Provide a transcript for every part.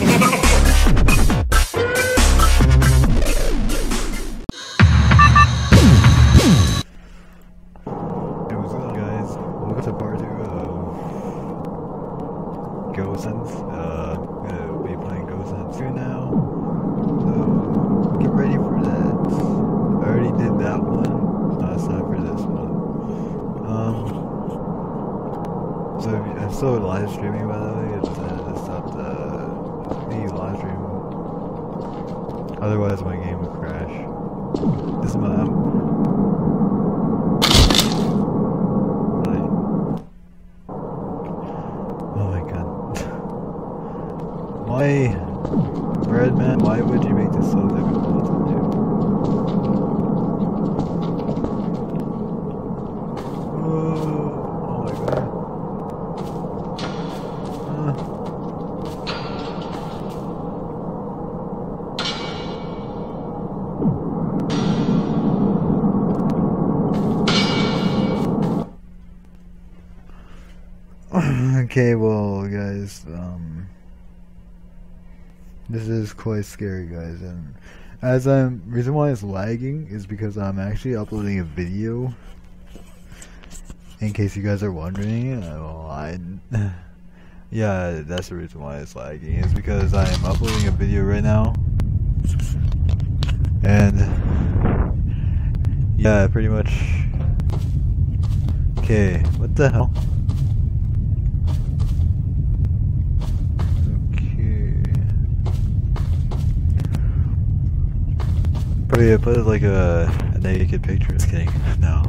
Oh, Otherwise, my game would crash. This is my. I'm, Right. Oh my god. Why, okay, well, guys, um, this is quite scary, guys, and as I'm, reason why it's lagging is because I'm actually uploading a video. In case you guys are wondering, uh, well, I, yeah, that's the reason why it's lagging. Is because I am uploading a video right now, and yeah, pretty much. Okay, what the hell? Probably put it like a, a naked picture. Just kidding. No,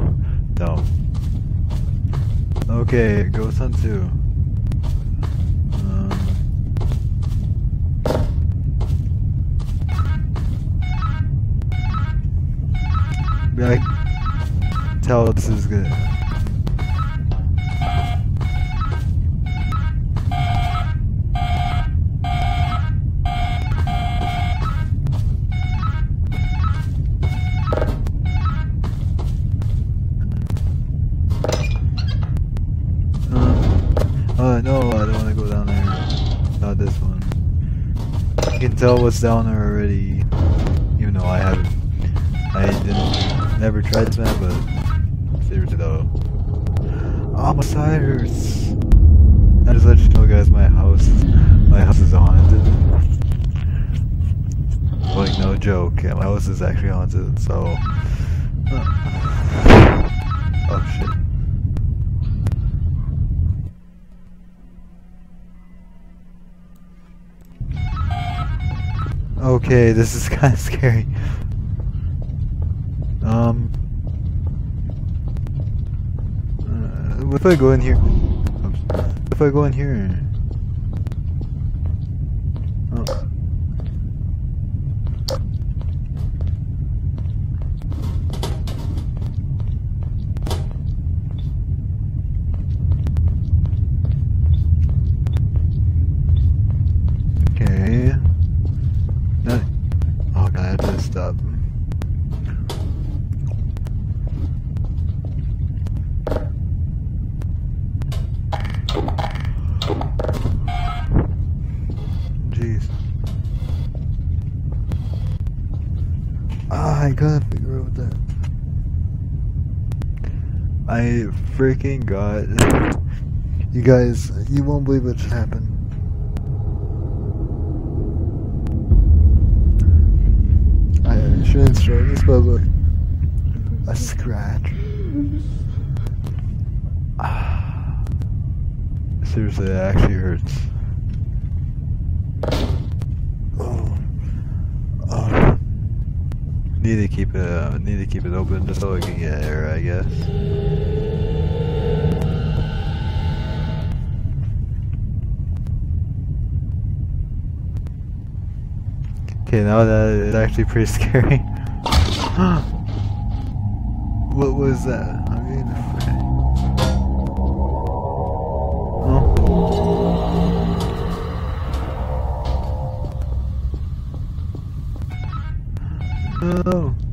don't. Okay, Ghost Hunt 2. Um, I tell this is good. Tell what's down there already, even though I haven't. I didn't, never tried map, but seriously though. Oh, my side hurts. I just let you know, guys, my house, my house is haunted. Like no joke, yeah, my house is actually haunted. So. oh shit. Okay, this is kind of scary. Um, uh, what if I go in here? Oops. If I go in here? I gotta figure out that. I freaking got. You guys, you won't believe what just happened. I shouldn't show this, but look. A scratch. Seriously, it actually hurts. Need to keep it. Uh, need to keep it open just so I can get air, I guess. Okay, now that is actually pretty scary. what was that? No.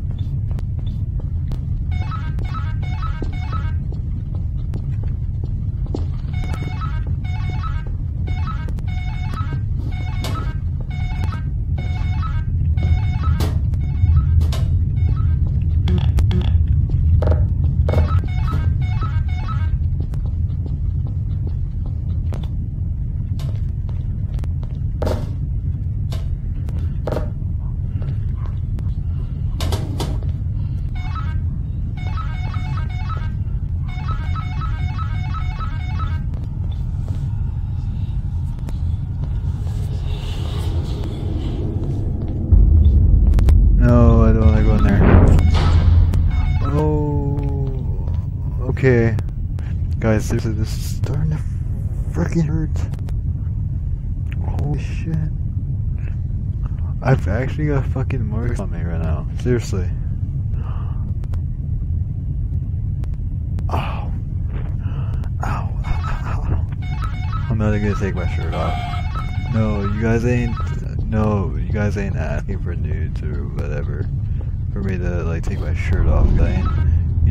Okay. Guys, this is starting to freaking hurt. Holy shit. I've actually got fucking marks on me right now. Seriously. Ow. Ow. Ow. Ow. I'm not gonna take my shirt off. No, you guys ain't. No, you guys ain't asking for nudes or whatever. For me to like take my shirt off. That ain't,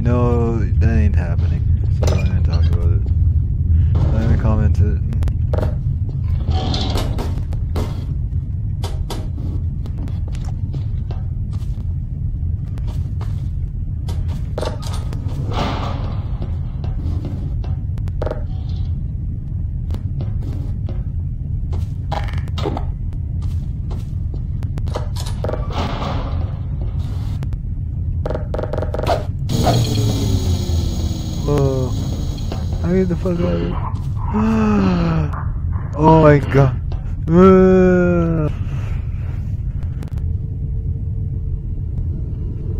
know, that ain't happening. So I'm gonna talk about it. I'm gonna comment it. Fuck out of here. oh my god.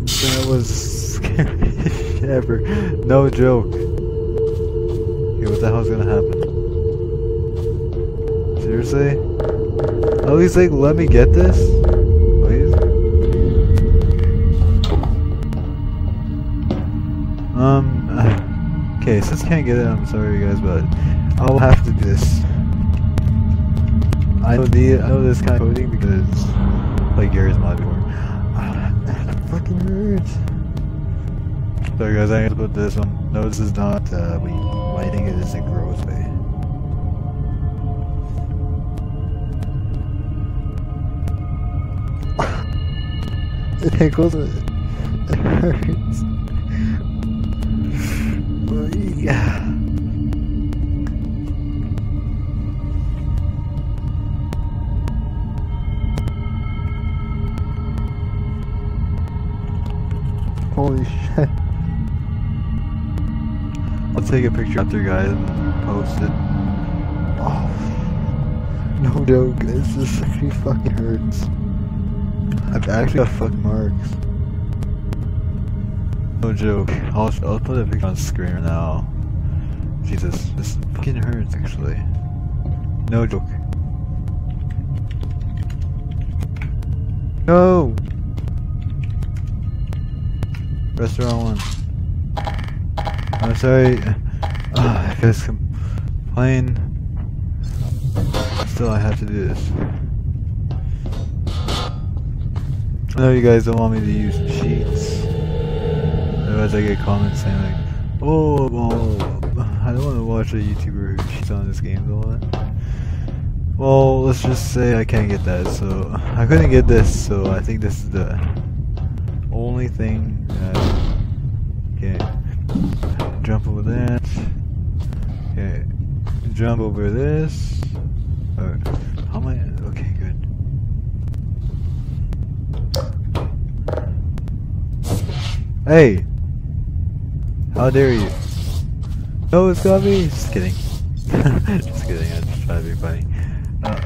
That was scary ever. No joke. Okay, what the hell's gonna happen? Seriously? At least like let me get this? Please? Um Okay, since I can't get it, I'm sorry you guys, but I'll have to do this. I know the I know this kind of coding because like Garry's mod before. Ah, that fucking hurts. Sorry guys, I have to put this one. No, this is not uh we lighting it is a gross way. it tickles. It hurts. Holy shit. I'll take a picture after guys and post it. Oh. No joke, this just actually fucking hurts. I've actually got fucking marks. No joke. I'll, I'll put a picture on screen now. Jesus, this fucking hurts actually. No joke. No! Restaurant one. I'm sorry. Uh, if it's complain. Still, I have to do this. I know you guys don't want me to use cheats. Otherwise, I get comments saying like, "Oh, well, I don't want to watch a YouTuber who cheats on his games a lot." Well, let's just say I can't get that, so I couldn't get this, so I think this is the only thing that okay. Jump over that. Okay. Jump over this. Or, how am I? Okay, good. Hey! How dare you? No, it's got me! Just kidding. just kidding, I just try to be funny. Uh,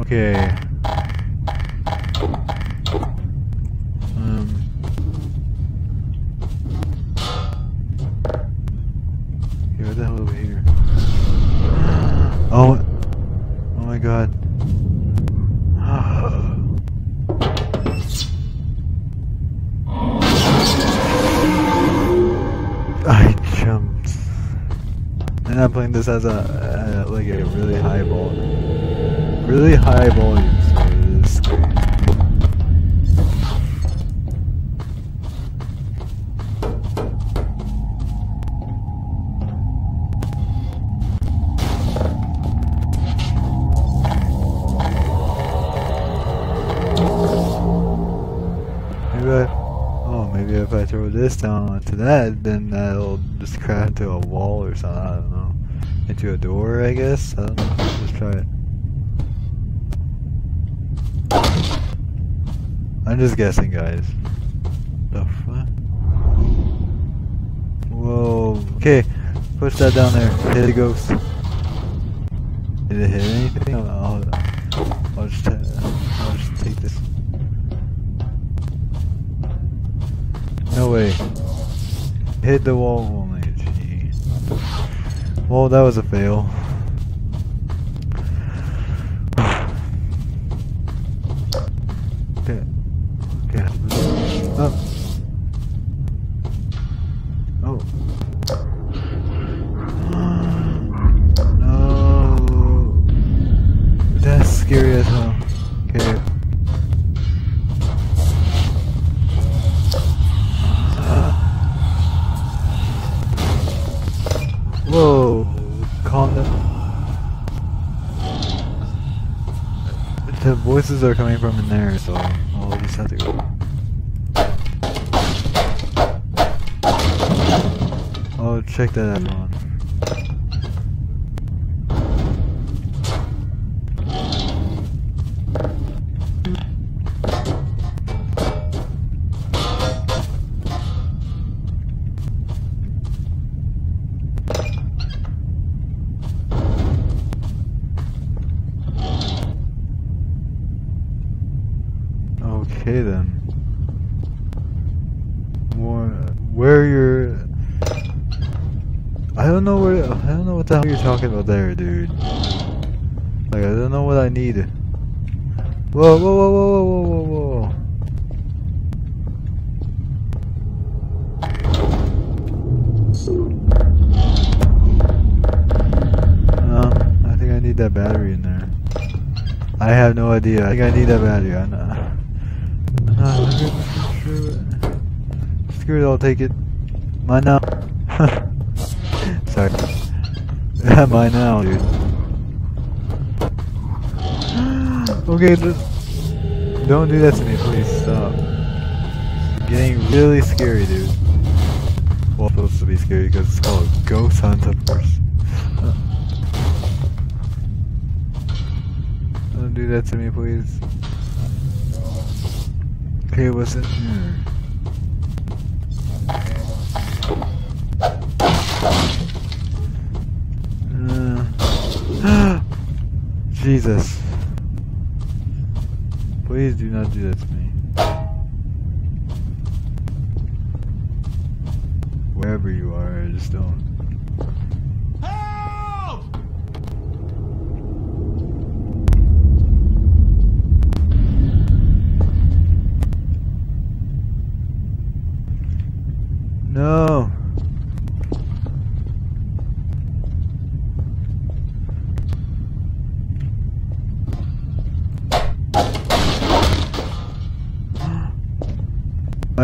okay. Um. Okay, what the hell over here? Oh this has a, uh, like a really high volume. Really high volume. Oh, maybe if I throw this down onto that, then that'll just crash into a wall or something. I don't know. Into a door, I guess. I don't know. Let's try it. I'm just guessing, guys. The fuck? Whoa. Okay, push that down there. Hit the ghost. Did it hit anything? I'll, I'll, I'll just, uh, I'll just take this. No way. Hit the wall. Well, that was a fail. Voices are coming from in there, so I'll just have to go. Oh, check that out what the hell are you're talking about there, dude. Like I don't know what I need. Whoa, whoa, whoa, whoa, whoa, whoa, whoa, whoa. Um, I think I need that battery in there. I have no idea. I think I need that battery. I know. No, screw it. Screw it, I'll take it. Mine now. Sorry. Mine now, dude. okay, don't do that to me, please. Stop. It's getting really scary, dude. Well, it's supposed to be scary because it's called Ghost Hunt, of course. Don't do that to me, please. Okay, what's in here? Jesus. Please do not do that to me. Wherever you are, I just don't.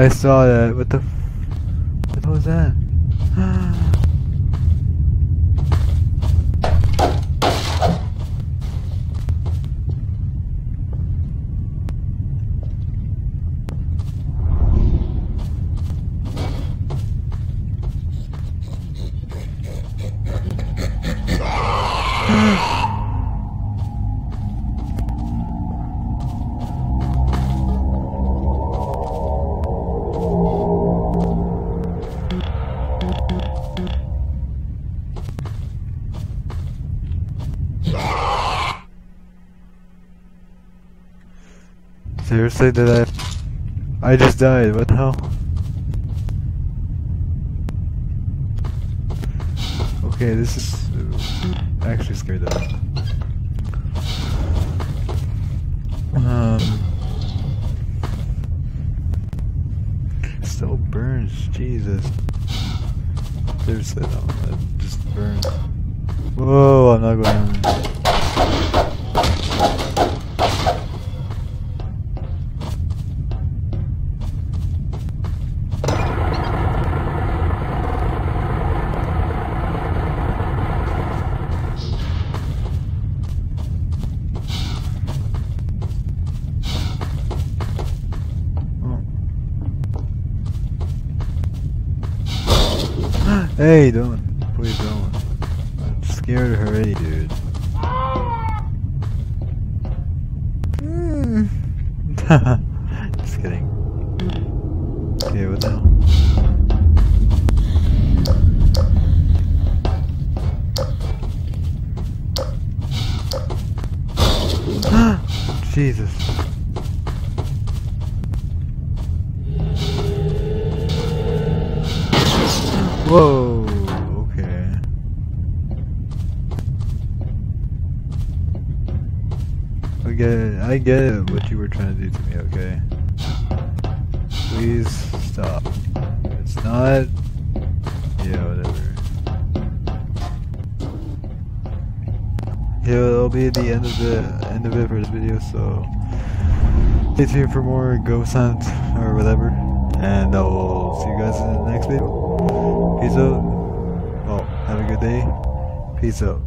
I saw that. What the? F what was that? Seriously, did I? I just died. What the hell? Okay, this is actually scared though. Um, still burns. Jesus. Seriously, no, it just burns. Whoa, I'm not going. Just kidding. Okay, what the hell? Jesus. I get get what you were trying to do to me, okay? Please stop. It's not... Yeah, whatever. Yeah, it'll be the end of the end of it for this video, so stay tuned for more ghost hunt or whatever. And I will see you guys in the next video. Peace out. Well, have a good day. Peace out.